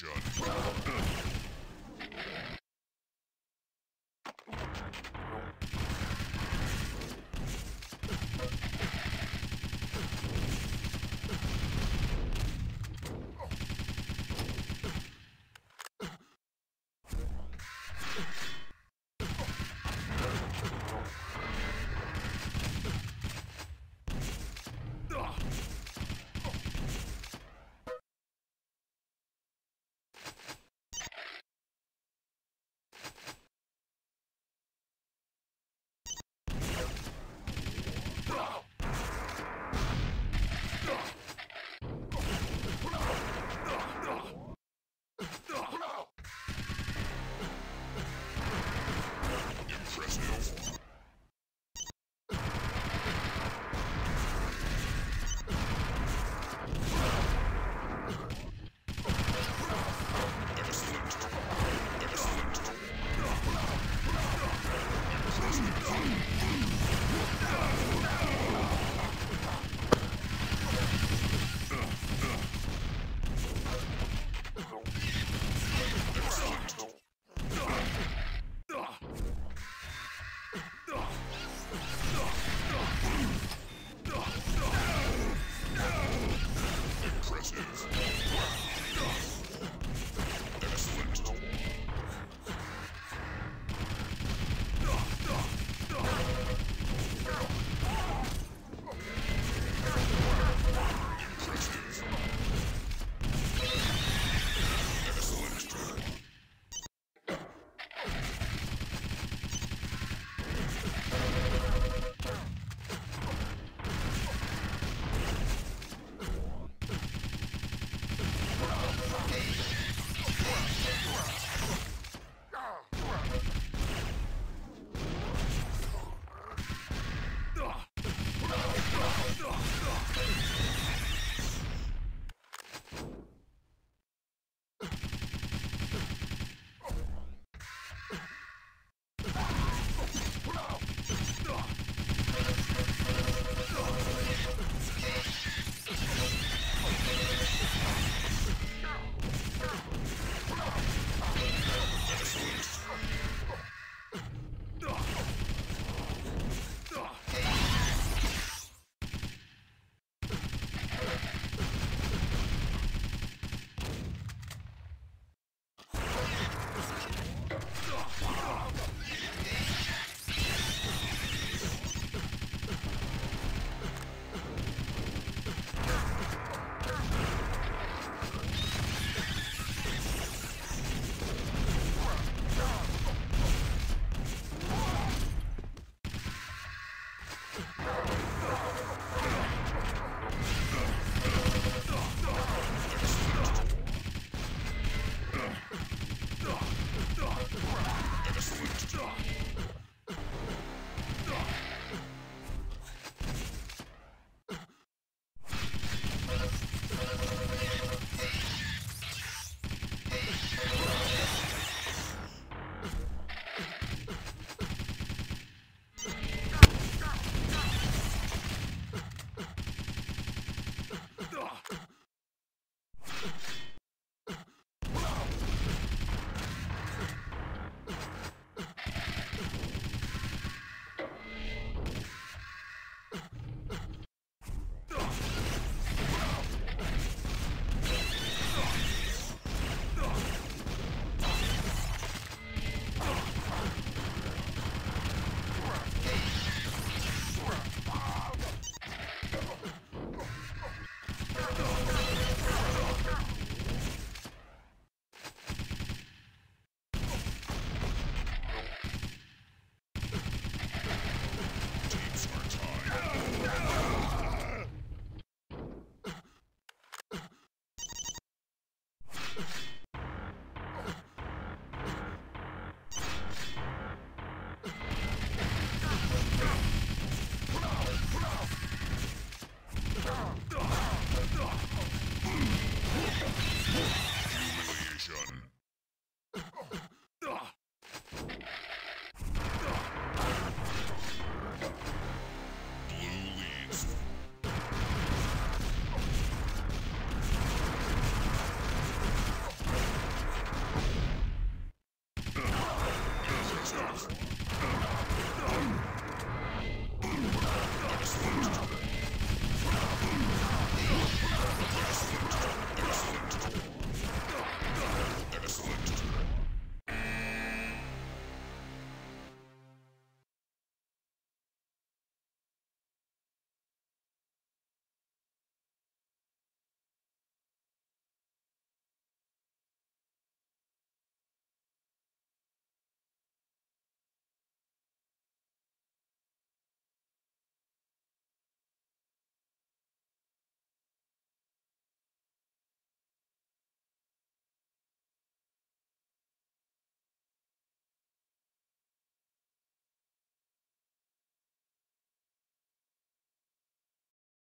Destruction.